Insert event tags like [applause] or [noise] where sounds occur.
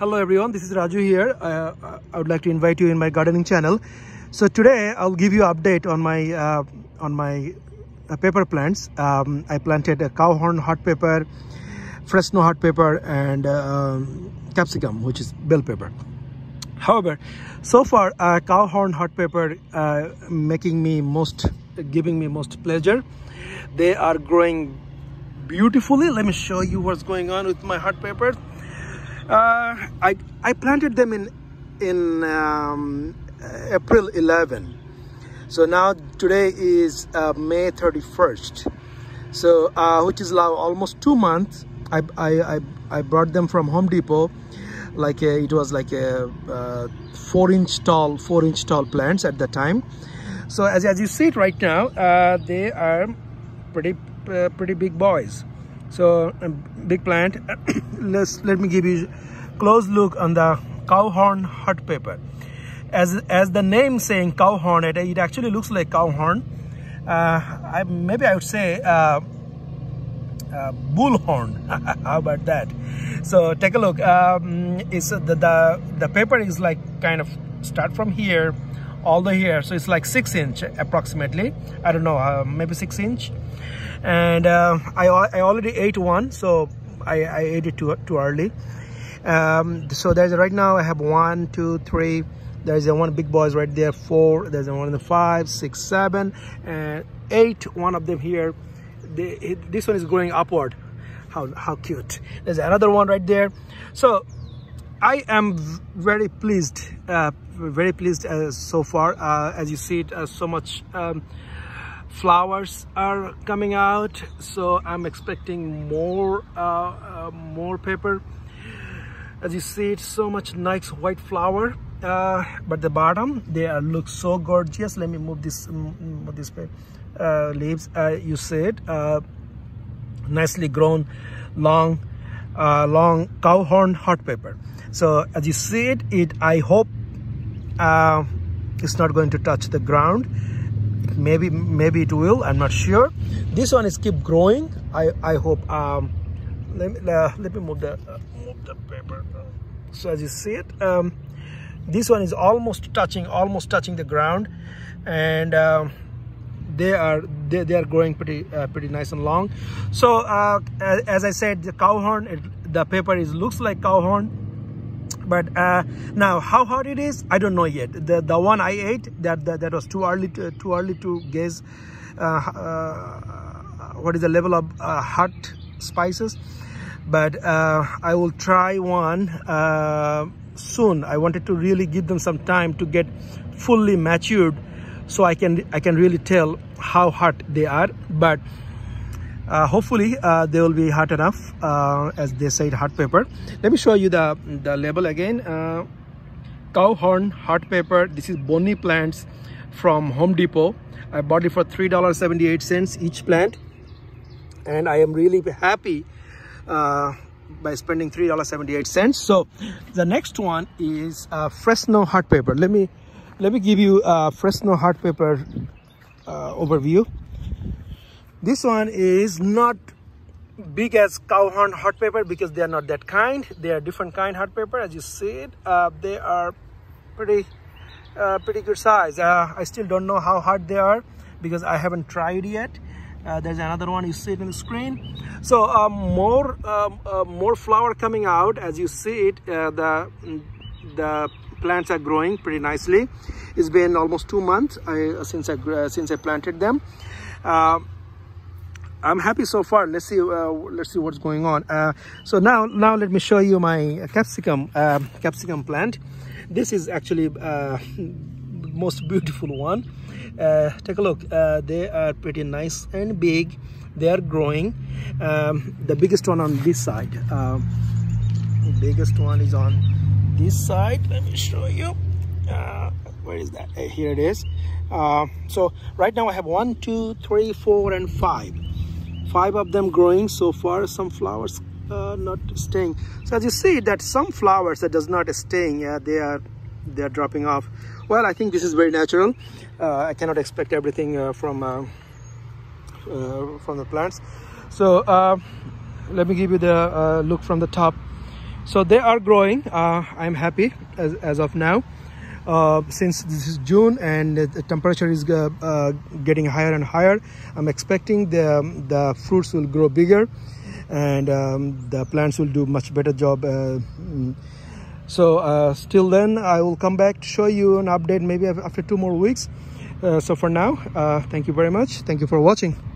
Hello everyone, this is Raju here. Uh, I would like to invite you in my gardening channel. So today I'll give you update on my uh, on my uh, pepper plants. Um, I planted a cowhorn hot pepper, Fresno hot pepper and um, capsicum which is bell pepper. However, so far uh, cowhorn hot pepper uh, making me most giving me most pleasure. They are growing beautifully. Let me show you what's going on with my hot peppers uh, I, I planted them in, in um, April 11. So now today is uh, May 31st. So uh, which is now almost two months. I, I, I, I brought them from Home Depot. Like a, it was like a uh, four inch tall, four inch tall plants at the time. So as, as you see it right now, uh, they are pretty, uh, pretty big boys so big plant. [coughs] Let's let me give you close look on the cowhorn hot pepper as as the name saying cowhorn it, it actually looks like cowhorn. Uh, I, maybe I would say uh, uh, bullhorn. [laughs] How about that? So take a look. Um, it's the, the the paper is like kind of start from here all the here so it's like six inch approximately. I don't know uh, maybe six inch. And uh, I, I already ate one so I, I ate it too, too early. Um, so there's right now I have one two three. There's a one big boys right there four. There's a one in the five six seven and eight one of them here. The, it, this one is growing upward. How, how cute. There's another one right there. So I am very pleased uh, very pleased uh, so far. Uh, as you see it uh, so much um, flowers are coming out. So i'm expecting more uh, uh, more pepper as you see it, so much nice white flower. Uh, but the bottom they are look so gorgeous. Let me move this move this uh, leaves. Uh, you see it uh, nicely grown long long cowhorn hot pepper so as you see it it i hope it's not going to touch the ground. Maybe maybe it will i'm not sure. This one is keep growing. I i hope um let me uh, let me move the uh, move the paper so as you see it um this one is almost touching almost touching the ground. And uh, they are they, they are growing pretty uh, pretty nice and long. So uh, as i said the cowhorn it, the paper is looks like cowhorn but uh, now how hot it is i don't know yet. The the one i ate that that, that was too early to, too early to guess uh, uh, what is the level of uh, hot spices. But i will try one soon. I wanted to really give them some time to get fully matured so i can i can really tell how hot they are. But uh, hopefully uh, they will be hot enough uh, as they said hot pepper let me show you the the label again. Uh, cow horn hot pepper this is Bonnie plants from home depot. I bought it for three dollars 78 cents each plant. And i am really happy uh, by spending three dollars 78 cents. So the next one is uh, fresno hot pepper let me let me give you a fresno hot pepper overview this one is not big as cowhorn hot pepper because they are not that kind. They are different kind hot pepper as you see it uh, they are pretty uh, pretty good size. Uh, i still don't know how hot they are because i haven't tried yet. Uh, there's another one you see it in the screen. So um, more um, uh, more flower coming out. As you see it the the plants are growing pretty nicely. It's been almost two months I, since i since i planted them I'm happy so far. Let's see. Uh, let's see what's going on. Uh, so now, now let me show you my capsicum uh, capsicum plant. This is actually uh, [laughs] most beautiful one. Uh, take a look. Uh, they are pretty nice and big. They are growing. Um, the biggest one on this side. Um, biggest one is on this side. Let me show you. where is that? here it is. so right now I have one, two, three, four, and five five of them growing so far some flowers uh, not staying. So as you see that some flowers that does not staying yeah they are they are dropping off. Well i think this is very natural. Uh, i cannot expect everything uh, from uh, uh, from the plants. So uh, let me give you the look from the top. So they are growing. I'm happy as, as of now uh, since this is June and the temperature is uh, uh, getting higher and higher, I'm expecting the, the fruits will grow bigger and um, the plants will do much better job. Uh, mm. so still then I will come back to show you an update maybe after two more weeks. So for now, thank you very much. Thank you for watching.